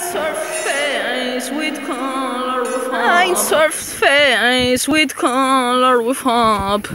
surface with color with hope. Ein surface with color with hope.